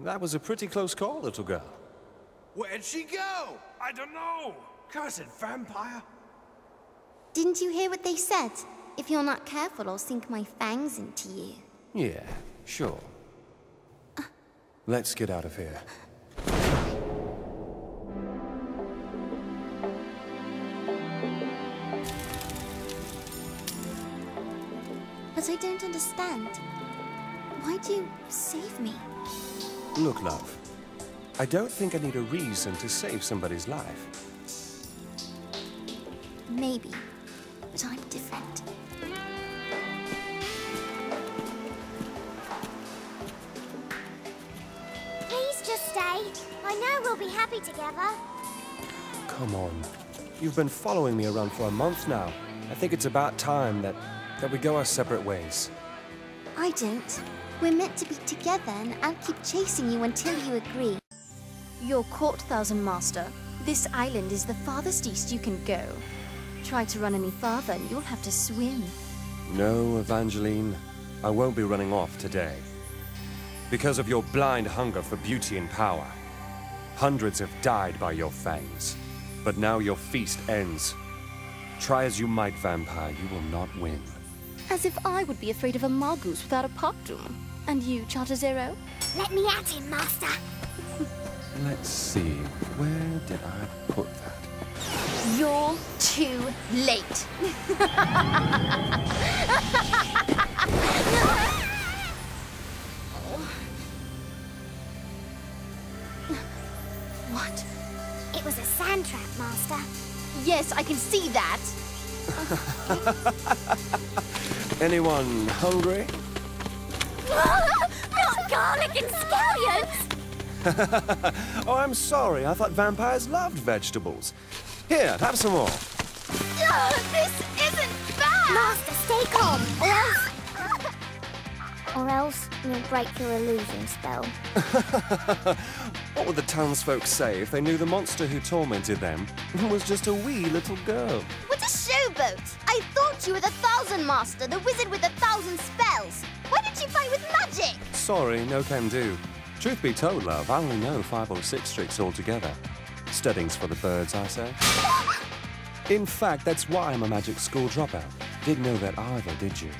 That was a pretty close call, little girl. Where'd she go? I don't know. Cursed vampire. Didn't you hear what they said? If you're not careful, I'll sink my fangs into you. Yeah, sure. Let's get out of here. But I don't understand. Why'd you save me? Look, love. I don't think I need a reason to save somebody's life. Maybe. But I'm different. Please just stay. I know we'll be happy together. Come on. You've been following me around for a month now. I think it's about time that, that we go our separate ways. I don't. We're meant to be together, and I'll keep chasing you until you agree. Your court, Thousand Master. This island is the farthest east you can go. Try to run any farther and you'll have to swim. No, Evangeline. I won't be running off today. Because of your blind hunger for beauty and power. Hundreds have died by your fangs. But now your feast ends. Try as you might, vampire, you will not win. As if I would be afraid of a Magus without a Pactum. And you, Chachazero? Let me at him, Master. Let's see, where did I put that? You're too late. what? It was a sand trap, Master. Yes, I can see that. Anyone hungry? Not garlic and scallions! oh, I'm sorry. I thought vampires loved vegetables. Here, have some more. Uh, this isn't fair! Master, stay calm, or else... or else you'll break your illusion spell. What would the townsfolk say if they knew the monster who tormented them was just a wee little girl? What a showboat! I thought you were the Thousand Master, the wizard with a thousand spells. Why did you fight with magic? Sorry, no can do. Truth be told, love, I only know five or six tricks altogether. Studying's for the birds, I say. In fact, that's why I'm a magic school dropout. Didn't know that either, did you?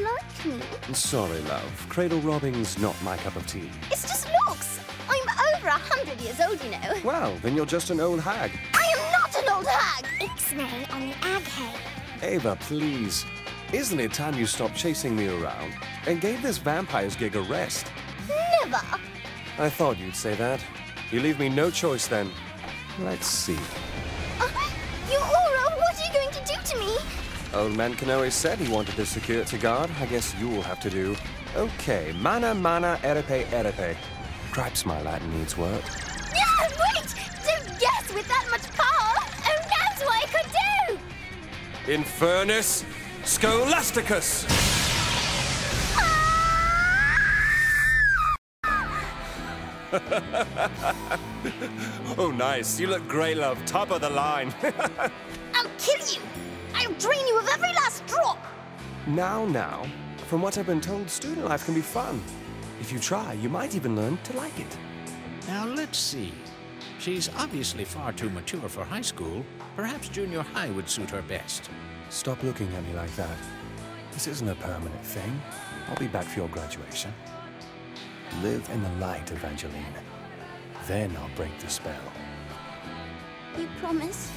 You like me? Sorry, love. Cradle robbing's not my cup of tea. It's just looks. I'm over a hundred years old, you know. Well, then you're just an old hag. I am not an old hag! Ixnay on the Aghay. Eva, please. Isn't it time you stopped chasing me around and gave this vampire's gig a rest? Never! I thought you'd say that. You leave me no choice then. Let's see. Uh, you Aura, what are you going to do to me? Old man Konoe said he wanted to a security guard. I guess you'll have to do. Okay, mana mana erepe erepe. Cripes, my Latin needs work. Yeah, wait! Don't guess with that much power! Oh, that's what I could do! Infernus Scholasticus! oh, nice. You look great, love. Top of the line. now, now. From what I've been told, student life can be fun. If you try, you might even learn to like it. Now, let's see. She's obviously far too mature for high school. Perhaps junior high would suit her best. Stop looking at me like that. This isn't a permanent thing. I'll be back for your graduation. Live in the light, Evangeline. Then I'll break the spell. You promise?